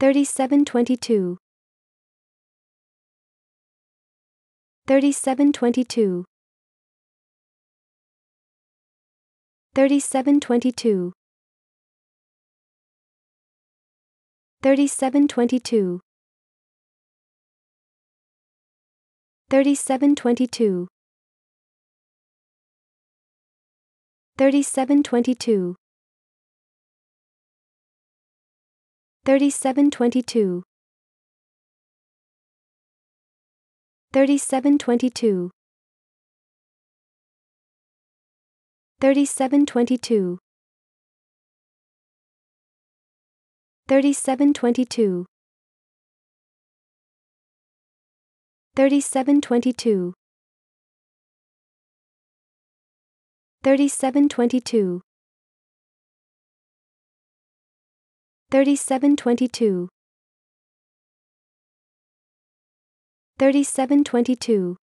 3722 3722 3722 3722 3722 3722 3722 3722 3722 3722 3722 3722 3722 3722